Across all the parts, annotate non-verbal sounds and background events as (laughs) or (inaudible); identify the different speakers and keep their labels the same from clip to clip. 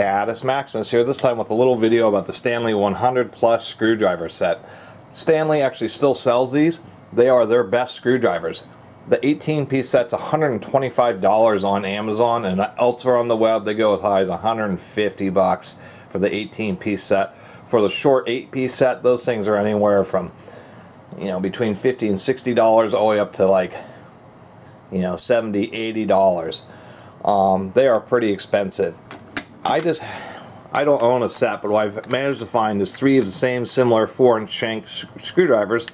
Speaker 1: Catus Maximus here, this time with a little video about the Stanley 100 Plus screwdriver set. Stanley actually still sells these. They are their best screwdrivers. The 18 piece set's $125 on Amazon and elsewhere on the web they go as high as 150 bucks for the 18 piece set. For the short 8 piece set, those things are anywhere from you know between 50 and 60 dollars all the way up to like you know 70 80 dollars um, they are pretty expensive I just I don't own a set but what I've managed to find is three of the same similar four inch shank screwdrivers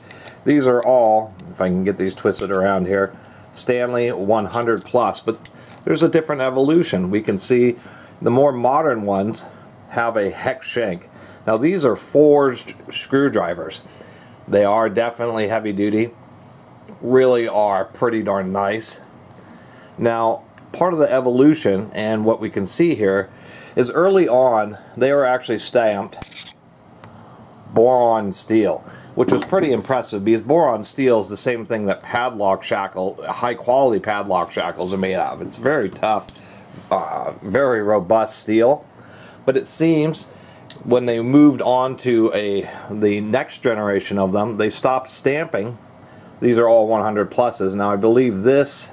Speaker 1: these are all if I can get these twisted around here Stanley 100 plus but there's a different evolution we can see the more modern ones have a hex shank now these are forged screwdrivers they are definitely heavy duty. Really are pretty darn nice. Now, part of the evolution and what we can see here is early on they were actually stamped boron steel which was pretty impressive because boron steel is the same thing that padlock shackle, high quality padlock shackles are made of. It's very tough, uh, very robust steel. But it seems when they moved on to a the next generation of them, they stopped stamping. These are all 100 pluses. Now I believe this,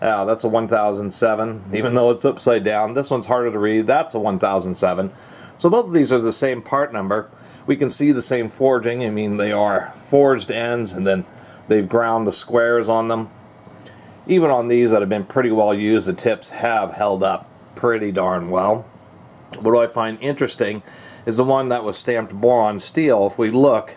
Speaker 1: uh, that's a 1007, even though it's upside down. This one's harder to read. That's a 1007. So both of these are the same part number. We can see the same forging. I mean, they are forged ends, and then they've ground the squares on them. Even on these that have been pretty well used, the tips have held up pretty darn well. What do I find interesting is the one that was stamped boron steel. If we look,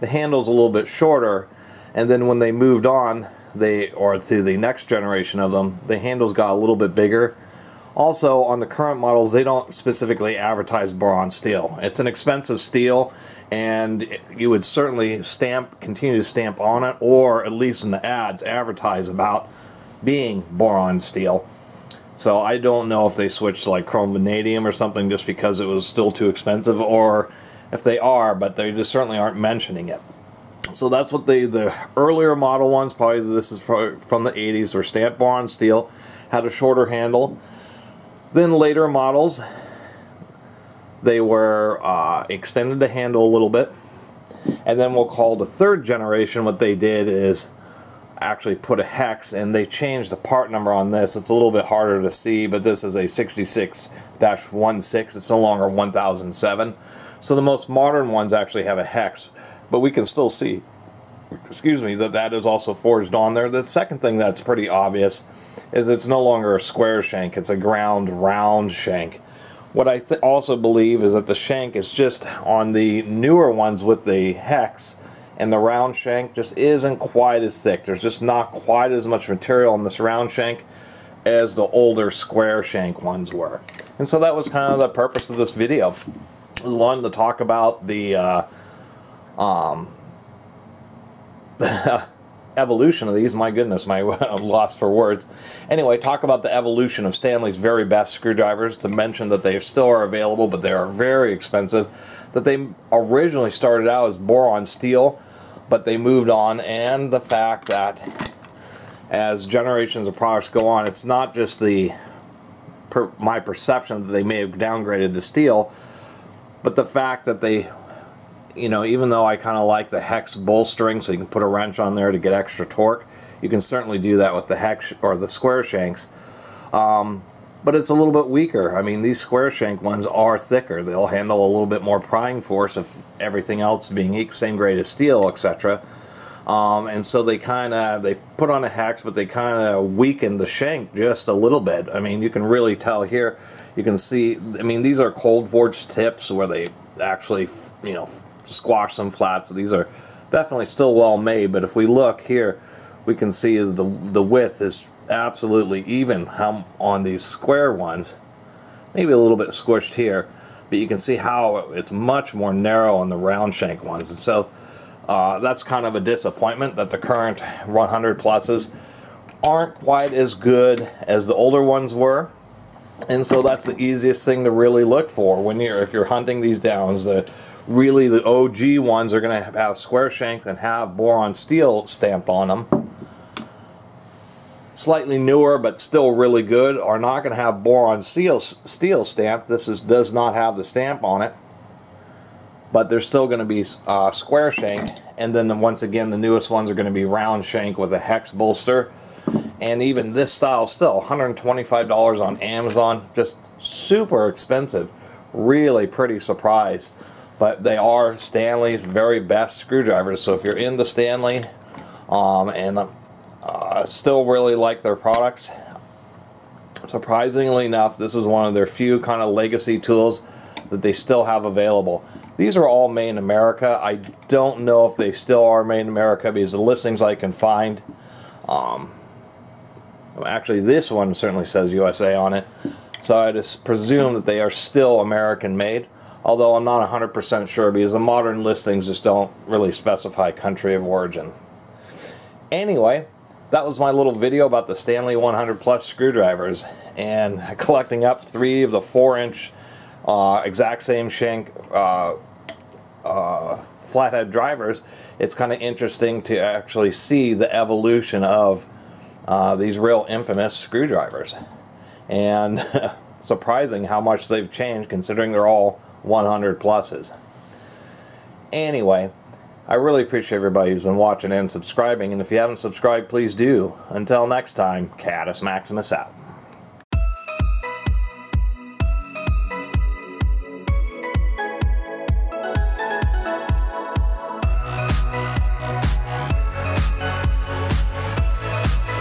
Speaker 1: the handle's a little bit shorter, and then when they moved on, they or to the next generation of them, the handles got a little bit bigger. Also, on the current models, they don't specifically advertise boron steel. It's an expensive steel, and you would certainly stamp, continue to stamp on it, or at least in the ads, advertise about being boron steel. So I don't know if they switched to like chrome vanadium or something just because it was still too expensive or if they are, but they just certainly aren't mentioning it. So that's what the the earlier model ones, probably this is from from the 80s, or stamped boron steel, had a shorter handle. Then later models, they were uh, extended the handle a little bit. And then we'll call the third generation, what they did is actually put a hex and they changed the part number on this. It's a little bit harder to see, but this is a 66-16. It's no longer 1007. So the most modern ones actually have a hex, but we can still see, excuse me, that that is also forged on there. The second thing that's pretty obvious is it's no longer a square shank, it's a ground round shank. What I also believe is that the shank is just on the newer ones with the hex, and the round shank just isn't quite as thick. There's just not quite as much material on this round shank as the older square shank ones were. And so that was kind of the purpose of this video. One to talk about the uh, um, (laughs) evolution of these. My goodness, my (laughs) I'm lost for words. Anyway, talk about the evolution of Stanley's very best screwdrivers. To mention that they still are available, but they are very expensive. That they originally started out as boron steel, but they moved on, and the fact that as generations of products go on, it's not just the per, my perception that they may have downgraded the steel, but the fact that they, you know, even though I kind of like the hex bolstering, so you can put a wrench on there to get extra torque, you can certainly do that with the hex or the square shanks. Um, but it's a little bit weaker. I mean, these square shank ones are thicker. They'll handle a little bit more prying force if everything else being same grade as steel, etc. Um, and so they kind of they put on a hex, but they kind of weaken the shank just a little bit. I mean, you can really tell here. You can see. I mean, these are cold forged tips where they actually, you know, squash them flat. So these are definitely still well made. But if we look here, we can see the the width is absolutely even how on these square ones maybe a little bit squished here but you can see how it's much more narrow on the round shank ones and so uh, that's kind of a disappointment that the current 100 pluses aren't quite as good as the older ones were and so that's the easiest thing to really look for when you're if you're hunting these downs the really the OG ones are going to have square shank and have boron steel stamped on them slightly newer but still really good are not going to have boron steel, steel stamp. This is, does not have the stamp on it. But there's still going to be uh, square shank. And then once again, the newest ones are going to be round shank with a hex bolster. And even this style still, $125 on Amazon. Just super expensive. Really pretty surprised. But they are Stanley's very best screwdrivers. So if you're into Stanley um, and uh, still really like their products. Surprisingly enough, this is one of their few kind of legacy tools that they still have available. These are all made in America. I don't know if they still are made in America because the listings I can find. Um, actually, this one certainly says USA on it. So I just presume that they are still American made. Although I'm not 100% sure because the modern listings just don't really specify country of origin. Anyway, that was my little video about the Stanley 100 Plus screwdrivers and (laughs) collecting up three of the 4 inch uh, exact same shank uh, uh, flathead drivers. It's kind of interesting to actually see the evolution of uh, these real infamous screwdrivers and (laughs) surprising how much they've changed considering they're all 100 pluses. Anyway, I really appreciate everybody who's been watching and subscribing, and if you haven't subscribed, please do. Until next time, Catus Maximus out.